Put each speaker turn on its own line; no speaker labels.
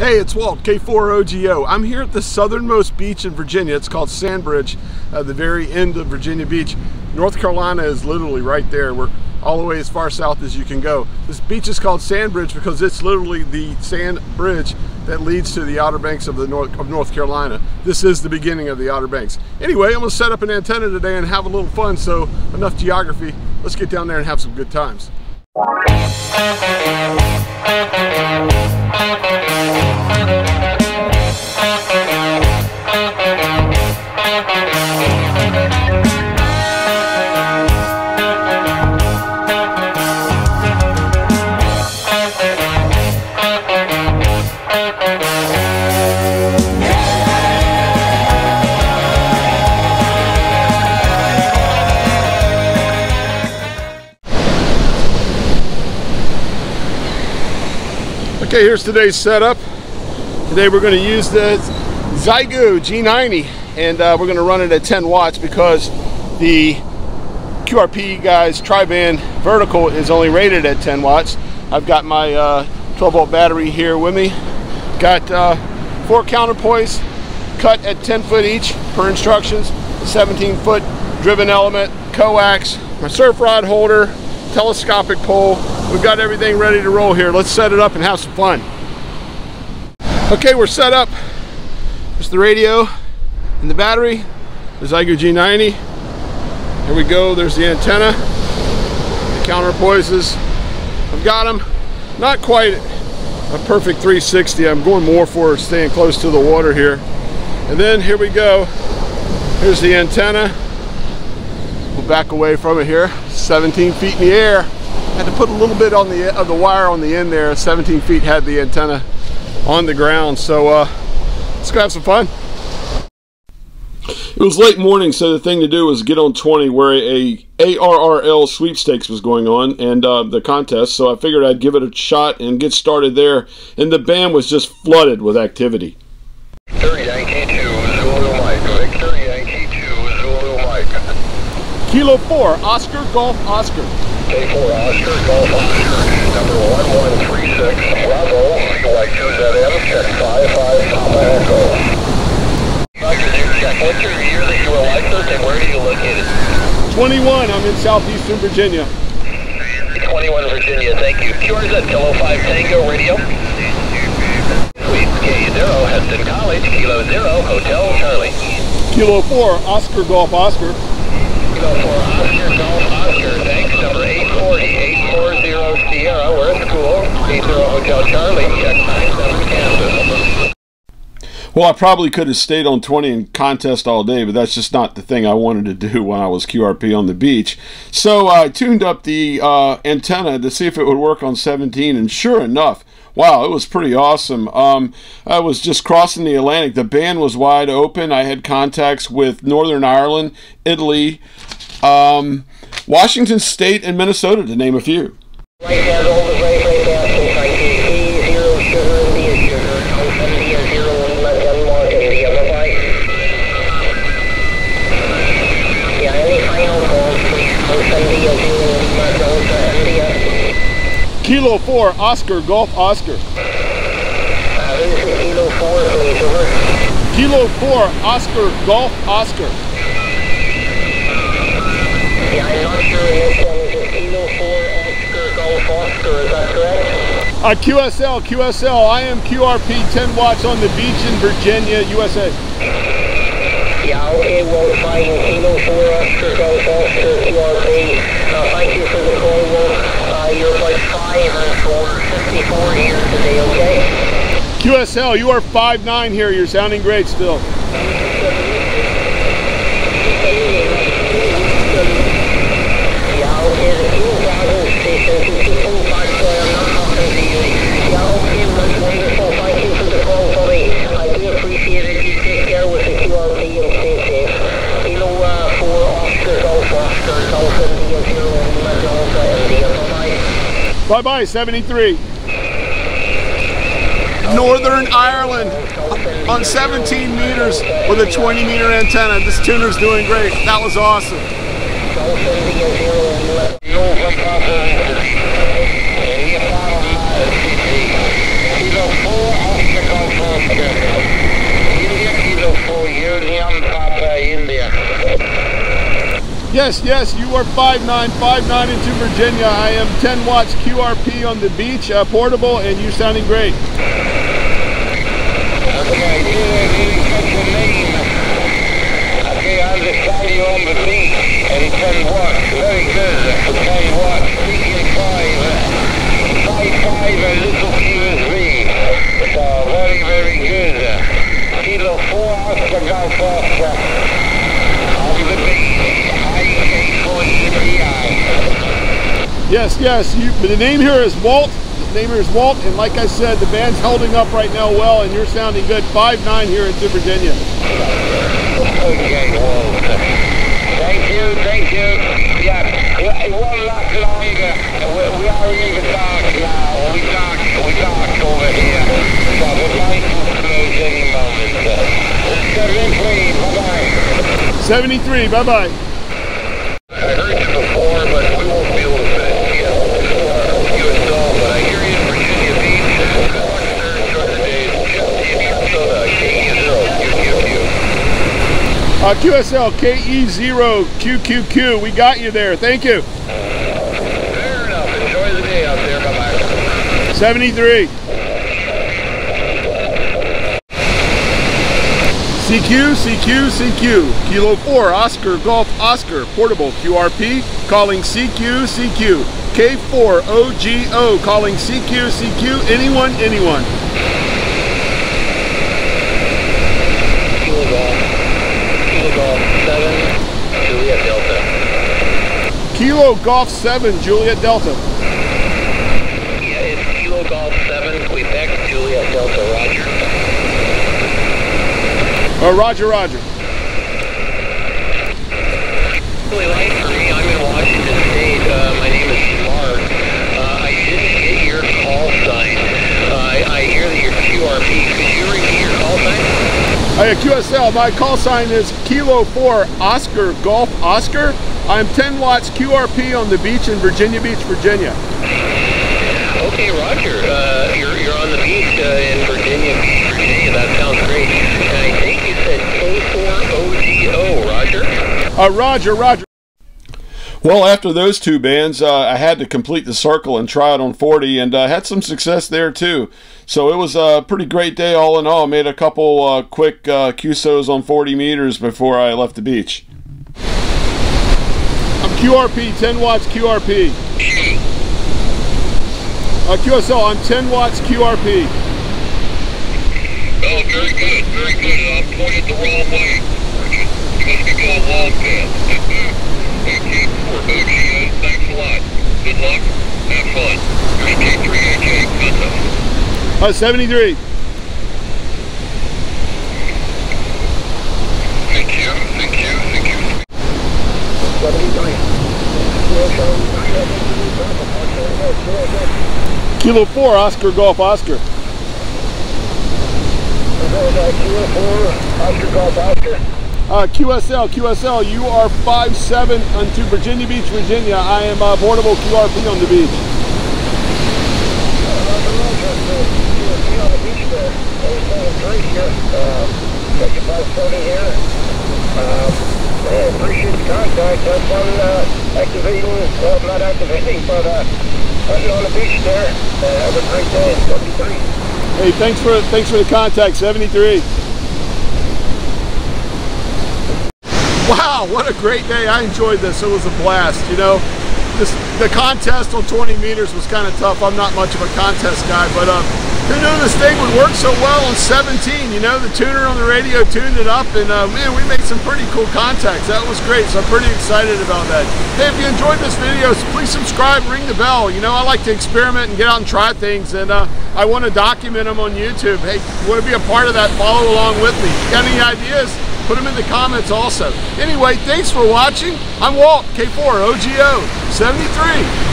Hey, it's Walt, K4OGO. I'm here at the southernmost beach in Virginia. It's called Sandbridge, at the very end of Virginia Beach. North Carolina is literally right there. We're all the way as far south as you can go. This beach is called Sandbridge because it's literally the sand bridge that leads to the Outer Banks of the North of North Carolina. This is the beginning of the Outer Banks. Anyway, I'm gonna set up an antenna today and have a little fun, so enough geography. Let's get down there and have some good times. Okay, here's today's setup. Today we're going to use the Xiegu G90 and uh, we're going to run it at 10 watts because the QRPGuys Tri-Band vertical is only rated at 10 watts. I've got my uh, 12 volt battery here with me. Got uh, four counterpoise cut at 10 foot each per instructions, 17 foot driven element, coax, my surf rod holder, telescopic pole. We've got everything ready to roll here. Let's set it up and have some fun. Okay, we're set up. There's the radio and the battery. The Xiegu G90. Here we go. There's the antenna. The counterpoises. I've got them. Not quite a perfect 360. I'm going more for staying close to the water here. And then here we go. Here's the antenna. We'll back away from it here. 17 feet in the air. Had to put a little bit on the of the wire on the end there. 17 feet had the antenna on the ground. So uh, let's go have some fun. It was late morning, so the thing to do was get on 20 where a ARRL sweepstakes was going on and uh, the contest. So I figured I'd give it a shot and get started there. And the band was just flooded with activity.
3092 Zulu Mike. Victor Yankee 2 Zulu Mike.
Kilo 4, Oscar Golf Oscar.
K4 Oscar Golf Oscar. Number 1136 Bravo. Like 2ZM. Check 55 Papa Echo. Roger, you check. What's your year that you were licensed and where are you located?
21, I'm in southeastern Virginia.
21 Virginia, thank you. QRZ Kilo 5 Tango Radio. Suite K0 Heston College, Kilo 0 Hotel Charlie.
Kilo 4, Oscar Golf Oscar.
Kilo 4 Oscar Golf Oscar. Number 840, 840 Sierra, we're at school. 80 Hotel Charlie, check 97 Kansas.
Well, I probably could have stayed on 20 and contest all day, but that's just not the thing I wanted to do when I was QRP on the beach. So I tuned up the uh, antenna to see if it would work on 17, and sure enough, wow, it was pretty awesome. Um, I was just crossing the Atlantic. The band was wide open. I had contacts with Northern Ireland, Italy, um, Washington State, and Minnesota, to name a few.
Right hand over, right, right down, full time zero sugar, India sugar, Alpha India, zero, one left, one India, bye-bye. Yeah, any final calls, please, Alpha India, zero, one left, Alpha India.
Kilo 4, Oscar Golf Oscar.
Uh, this is Kilo 4, please, over.
Kilo 4, Oscar Golf Oscar.
Yeah, I'm not sure this one is a Kilo 4, Oscar, Golf Oscar, is that correct?
Uh, QSL, QSL, I am QRP 10 watts on the beach in Virginia, USA.
Yeah, okay, well, fine, Kilo 4, Oscar, Golf Oscar, QRP. Uh, thank you for the call, Wolf. Uh, you're about 5 and 4, 54 here today, okay?
QSL, you are 5'9 here, you're sounding great still.
Yeah, okay, the fuel gathering station, keep the full back so I'm not talking to you. Yeah, okay, that's wonderful. Thank you for the call, buddy. I do appreciate it. You take care with the QRP and stay safe. Kilo uh, 4 Oscar Golf Oscar Golf India 0 Lima Delta India. Bye-bye.
Bye bye, 73. Northern Ireland on 17 meters with a 20 meter antenna. This tuner's doing great. That was awesome.
Golf India 0 Lima Nova Papa India. India Papa Kilo 4 Oscar Golf Oscar. India Kilo 4 Union Papa India.
Yes, yes, you are 5959 into Virginia. I am 10 watts QRP on the beach, uh, portable, and you sounding great.
Okay, I didn't, didn't catch your name. Okay, I'll decide you on the beach and 10 watts. Very good. 10 watts. Speaking 5. 5 5 a little QSV. So very, very good. Kilo 4 Oscar Golf Oscar. On the beach. IK4EDI.
Yes, yes, you, the name here is Walt. The name here is Walt, and like I said, the band's holding up right now well, and you're sounding good. 5'9 here into Virginia.
Okay, well, thank you, thank you. Yeah, w- one last longer. We, we are even talk now. We talk, we talk over here. So the line will close any moment. Seven, three, bye-bye.
73, bye-bye.
I heard you before, but we won't be able to finish you. You install, but I hear you in Virginia Beach. Good luck, sir. Enjoy the day. Just Minnesota, KE0, QQQ.
Uh, QSL KE0 QQQ, we got you there. Thank you.
Fair enough. Enjoy the day out there. Bye-bye.
73. CQ, CQ, CQ. Kilo 4, Oscar, Golf, Oscar, Portable, QRP, calling CQ, CQ. K4, OGO, calling CQ, CQ, anyone, anyone.
Kilo Golf. Kilo Golf 7, Juliet Delta.
Kilo Golf 7, Juliet Delta.
Yeah, it's Kilo Golf 7, Quebec, Juliet Delta, Roger.
Uh, roger, roger.
Really late for me. I'm in Washington State. Uh, my name is Mark. Uh, I didn't get your call sign. Uh, I, I hear that you're QRP. Could you repeat your call sign?
Hey, QSL, my call sign is Kilo 4 Oscar Golf Oscar. I'm 10 watts QRP on the beach in Virginia Beach, Virginia.
Okay, Roger. Uh, you're, you're on the beach uh, in Virginia Beach, Virginia. That sounds great. And I think you said K4OGO, Roger?
Uh, Roger, Roger. Well, after those two bands, uh, I had to complete the circle and try it on 40, and uh, had some success there too. So it was a pretty great day all in all. Made a couple uh, quick uh, QSOs on 40 meters before I left the beach. QRP, 10 watts QRP. Uh, QSL, I'm 10 watts QRP.
Oh, very good, very good. I'm pointed the wrong way. You must be going Wildcat. 18 for OGO. Thanks a lot. Good luck. Have fun. AK3AK, contact.
Uh, 73.
Thank you, thank you, thank you.
Kilo 4 Oscar Golf Oscar.
Oscar Golf Oscar.
Uh, QSL, QSL, you are 5'7 unto Virginia Beach, Virginia. I am uh, portable QRP on the beach.
Man, appreciate the contact. Fun uh, activating, well, not activating, but uh, on the beach there. Uh, have a great day. 73.
Hey, thanks for thanks for the contact, 73. Wow, what a great day. I enjoyed this. It was a blast, you know. This, the contest on 20 meters was kind of tough. I'm not much of a contest guy, but uh, who knew this thing would work so well on 17? You know, the tuner on the radio tuned it up, and uh, man, we made some pretty cool contacts. That was great, so I'm pretty excited about that. Hey, if you enjoyed this video, please subscribe, ring the bell. You know, I like to experiment and get out and try things, and uh, I want to document them on YouTube. Hey, you want to be a part of that, follow along with me. Got any ideas? Put them in the comments also. Anyway, thanks for watching. I'm Walt, K4 OGO 73.